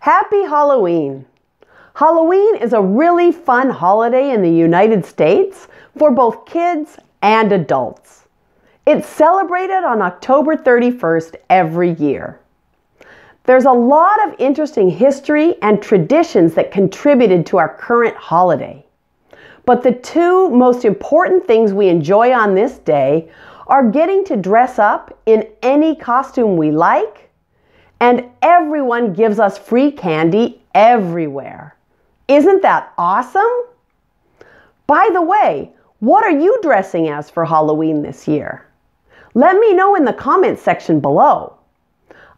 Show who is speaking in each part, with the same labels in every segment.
Speaker 1: Happy Halloween! Halloween is a really fun holiday in the United States for both kids and adults. It's celebrated on October 31st every year. There's a lot of interesting history and traditions that contributed to our current holiday. But the two most important things we enjoy on this day are getting to dress up in any costume we like and everyone gives us free candy everywhere. Isn't that awesome? By the way, what are you dressing as for Halloween this year? Let me know in the comments section below.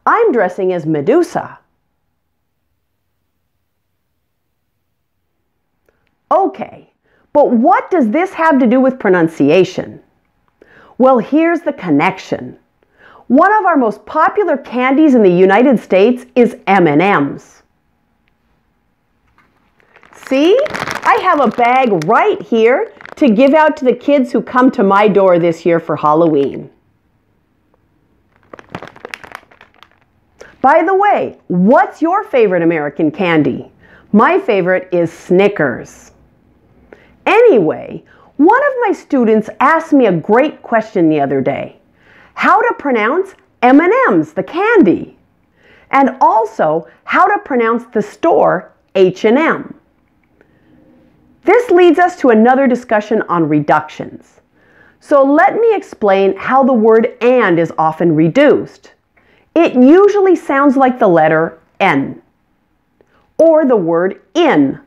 Speaker 1: I'm dressing as Medusa. Okay, but what does this have to do with pronunciation? Well, here's the connection. One of our most popular candies in the United States is M&Ms. See, I have a bag right here to give out to the kids who come to my door this year for Halloween. By the way, what's your favorite American candy? My favorite is Snickers. Anyway, one of my students asked me a great question the other day how to pronounce M&M's, the candy, and also how to pronounce the store H&M. This leads us to another discussion on reductions. So let me explain how the word and is often reduced. It usually sounds like the letter N or the word in,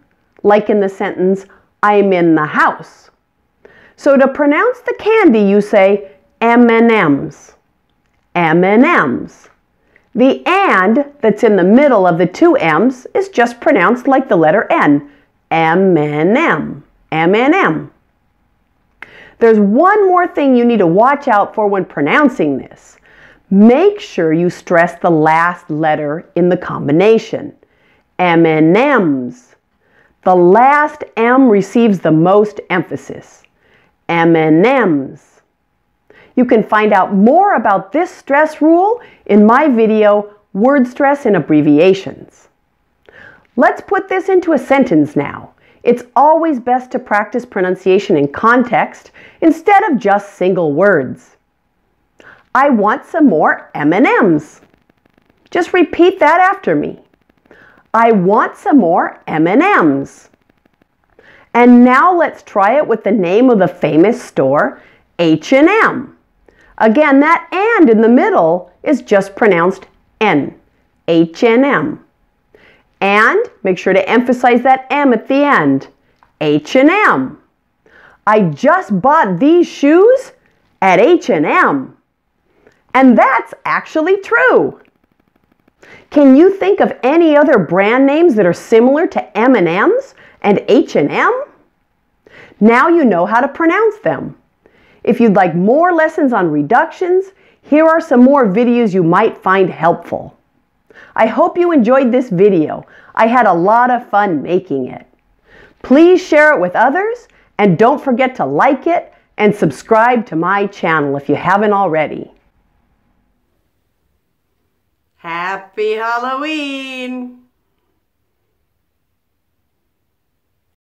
Speaker 1: like in the sentence, I'm in the house. So to pronounce the candy, you say M&Ms. M&Ms. The and that's in the middle of the two M's is just pronounced like the letter N. M&M. M&M. There's one more thing you need to watch out for when pronouncing this. Make sure you stress the last letter in the combination. M&Ms. The last M receives the most emphasis. M&Ms. You can find out more about this stress rule in my video, Word Stress in Abbreviations. Let's put this into a sentence now. It's always best to practice pronunciation in context instead of just single words. I want some more M&Ms. Just repeat that after me. I want some more M&Ms. And now let's try it with the name of the famous store, H&M. Again, that and in the middle is just pronounced N, H-N-M. And M. And make sure to emphasize that M at the end, H&M. I just bought these shoes at H&M. And that's actually true. Can you think of any other brand names that are similar to M&M's and H&M? Now you know how to pronounce them. If you'd like more lessons on reductions, here are some more videos you might find helpful. I hope you enjoyed this video. I had a lot of fun making it. Please share it with others and don't forget to like it and subscribe to my channel if you haven't already. Happy Halloween!